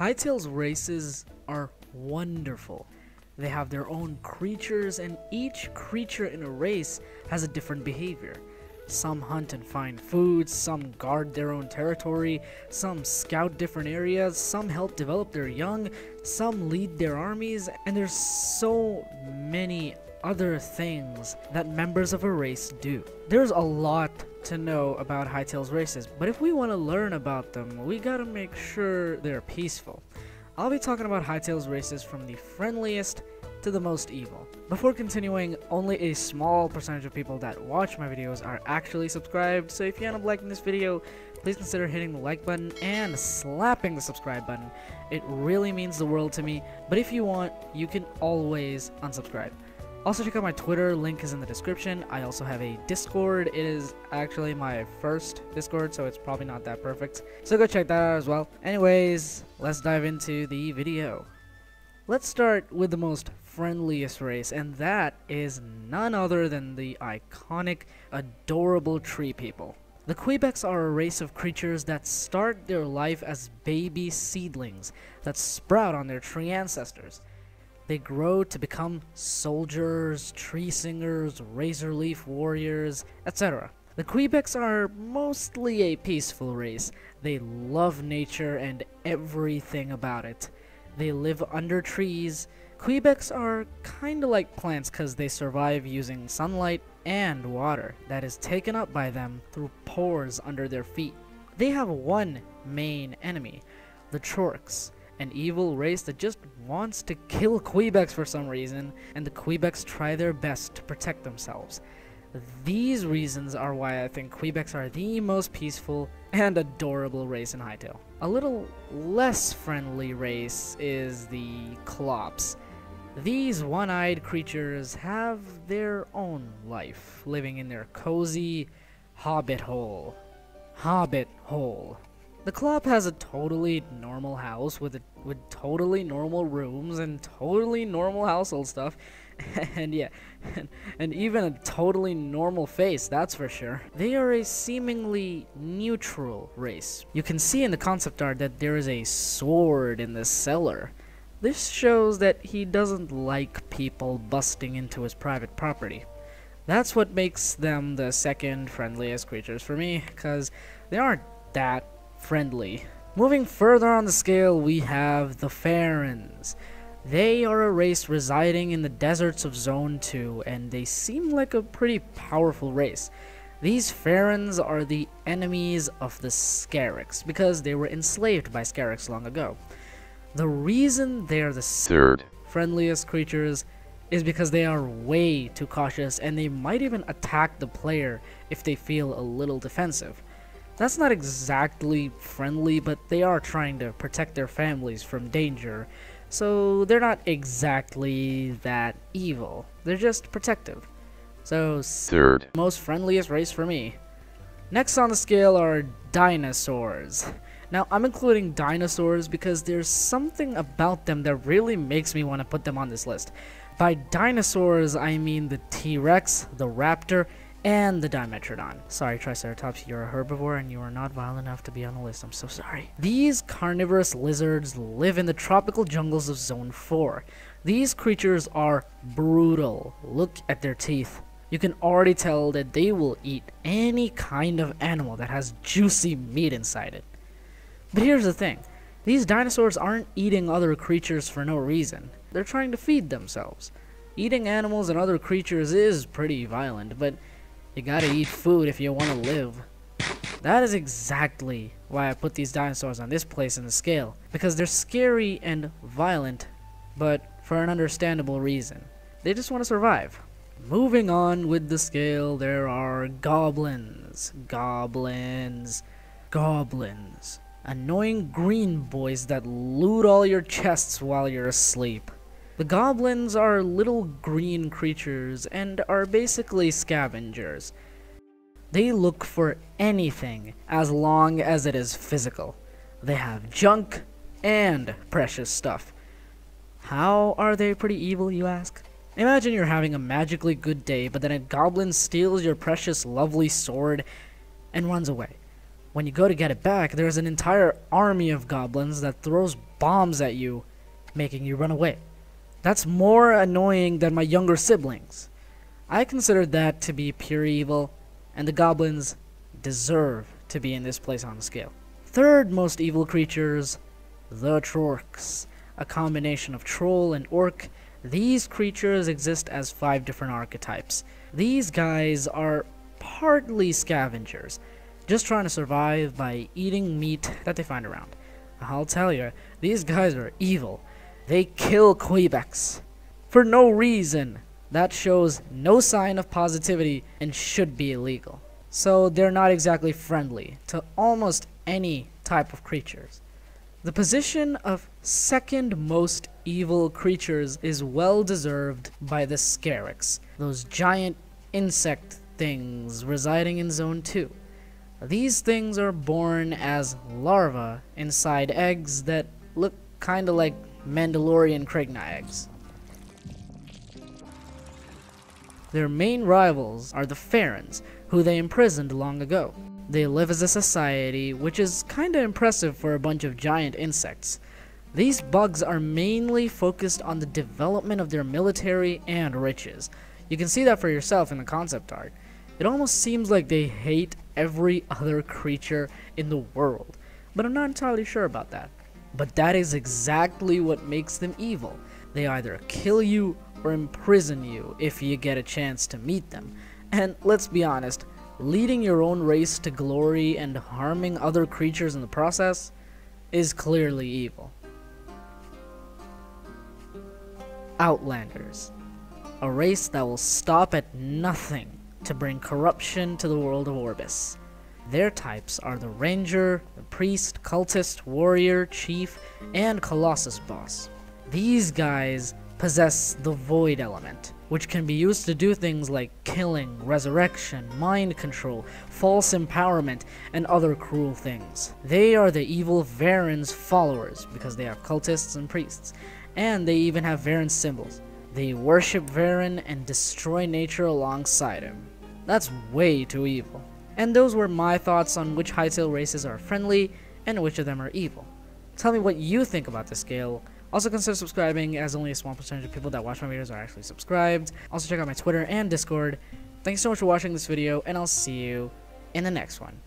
Hytale's races are wonderful. They have their own creatures, and each creature in a race has a different behavior. Some hunt and find food, some guard their own territory, some scout different areas, some help develop their young, some lead their armies, and there's so many other things that members of a race do. There's a lot to know about Hytale's races, but if we want to learn about them, we gotta make sure they're peaceful. I'll be talking about Hytale's races from the friendliest to the most evil. Before continuing, only a small percentage of people that watch my videos are actually subscribed, so if you end up liking this video, please consider hitting the like button and slapping the subscribe button. It really means the world to me, but if you want, you can always unsubscribe. Also check out my Twitter, link is in the description. I also have a Discord. It is actually my first Discord, so it's probably not that perfect. So go check that out as well. Anyways, let's dive into the video. Let's start with the most friendliest race, and that is none other than the iconic, adorable tree people. The Kweebecs are a race of creatures that start their life as baby seedlings that sprout on their tree ancestors. They grow to become soldiers, tree singers, razor leaf warriors, etc. The Kweebecs are mostly a peaceful race. They love nature and everything about it. They live under trees. Kweebecs are kinda like plants because they survive using sunlight and water that is taken up by them through pores under their feet. They have one main enemy, the Trorks an evil race that just wants to kill Kweebecs for some reason, and the Kweebecs try their best to protect themselves. These reasons are why I think Kweebecs are the most peaceful and adorable race in Hytale. A little less friendly race is the Klops. These one-eyed creatures have their own life, living in their cozy hobbit hole. Hobbit hole. The Klop has a totally normal house with a, with totally normal rooms and totally normal household stuff, and yeah, and, and even a totally normal face, that's for sure. They are a seemingly neutral race. You can see in the concept art that there is a sword in the cellar. This shows that he doesn't like people busting into his private property. That's what makes them the second friendliest creatures for me, because they aren't that friendly. Moving further on the scale, we have the Pharons. They are a race residing in the deserts of Zone 2, and they seem like a pretty powerful race. These Pharons are the enemies of the Scaraks, because they were enslaved by Scaraks long ago. The reason they are the third friendliest creatures is because they are way too cautious and they might even attack the player if they feel a little defensive. That's not exactly friendly, but they are trying to protect their families from danger. So they're not exactly that evil. They're just protective. So third most friendliest race for me. Next on the scale are dinosaurs. Now I'm including dinosaurs because there's something about them that really makes me want to put them on this list. By dinosaurs I mean the T-Rex, the Raptor, and the Dimetrodon. Sorry, Triceratops, you're a herbivore and you are not violent enough to be on the list. I'm so sorry. These carnivorous lizards live in the tropical jungles of Zone 4. These creatures are brutal. Look at their teeth. You can already tell that they will eat any kind of animal that has juicy meat inside it. But here's the thing. These dinosaurs aren't eating other creatures for no reason. They're trying to feed themselves. Eating animals and other creatures is pretty violent, but you gotta eat food if you want to live. That is exactly why I put these dinosaurs on this place in the scale. Because they're scary and violent, but for an understandable reason. They just want to survive. Moving on with the scale, there are goblins. Goblins. Goblins. Annoying green boys that loot all your chests while you're asleep. The goblins are little green creatures and are basically scavengers. They look for anything as long as it is physical. They have junk and precious stuff. How are they pretty evil, you ask? Imagine you're having a magically good day, but then a goblin steals your precious lovely sword and runs away. When you go to get it back, there's an entire army of goblins that throws bombs at you, making you run away. That's more annoying than my younger siblings. I consider that to be pure evil, and the goblins deserve to be in this place on the scale. Third most evil creatures, the Trorks, a combination of troll and orc. These creatures exist as five different archetypes. These guys are partly scavengers, just trying to survive by eating meat that they find around. I'll tell you, these guys are evil. They kill Kweebecs for no reason. That shows no sign of positivity and should be illegal. So they're not exactly friendly to almost any type of creatures. The position of second most evil creatures is well deserved by the Scaraks, those giant insect things residing in Zone 2. These things are born as larvae inside eggs that look kinda like Mandalorian Kragna eggs. Their main rivals are the Pharons, who they imprisoned long ago. They live as a society, which is kinda impressive for a bunch of giant insects. These bugs are mainly focused on the development of their military and riches. You can see that for yourself in the concept art. It almost seems like they hate every other creature in the world, but I'm not entirely sure about that. But that is exactly what makes them evil. They either kill you or imprison you if you get a chance to meet them. And let's be honest, leading your own race to glory and harming other creatures in the process is clearly evil. Outlanders. A race that will stop at nothing to bring corruption to the world of Orbis. Their types are the Ranger, the Priest, Cultist, Warrior, Chief, and Colossus Boss. These guys possess the Void element, which can be used to do things like killing, resurrection, mind control, false empowerment, and other cruel things. They are the evil Varyn's followers, because they have cultists and priests, and they even have Varyn's symbols. They worship Varyn and destroy nature alongside him. That's way too evil. And those were my thoughts on which Hytale races are friendly and which of them are evil. Tell me what you think about this scale. Also consider subscribing as only a small percentage of people that watch my videos are actually subscribed. Also check out my Twitter and Discord. Thanks so much for watching this video and I'll see you in the next one.